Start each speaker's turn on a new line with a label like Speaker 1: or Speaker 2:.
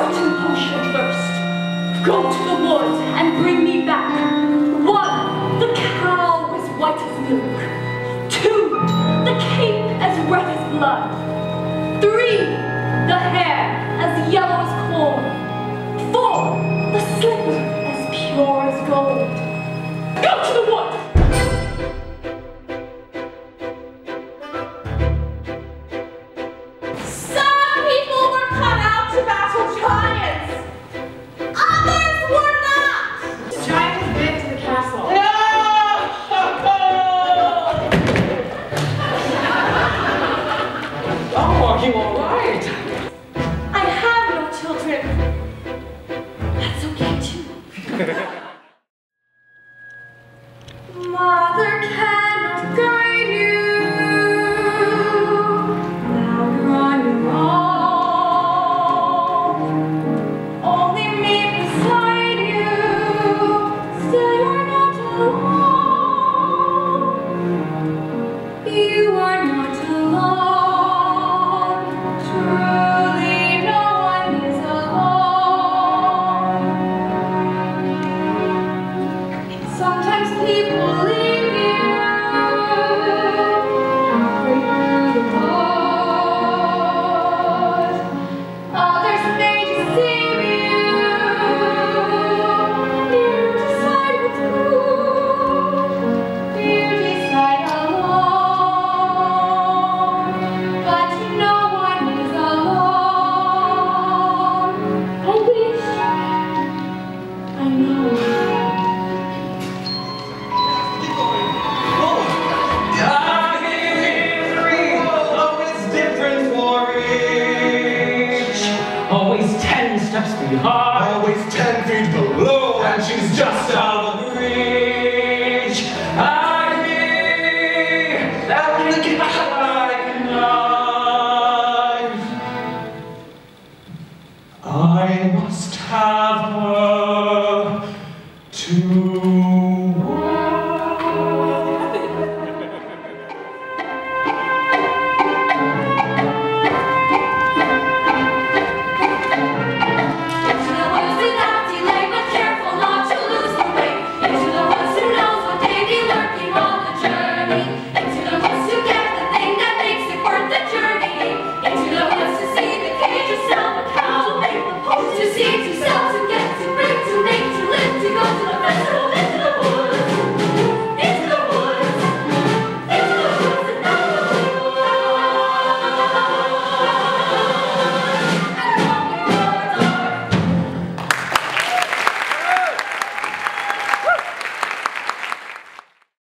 Speaker 1: Dr. potion first. Go to the woods and bring me back. One, the cow as white as milk. Two, the cape as red as blood. Three, the hair as yellow as corn. Four, the slipper as pure as gold. Go to the woods!
Speaker 2: People chesty high,
Speaker 3: always ten feet below, and she's
Speaker 4: just out of reach.
Speaker 2: I need that looking like a knife. I
Speaker 4: must have her to.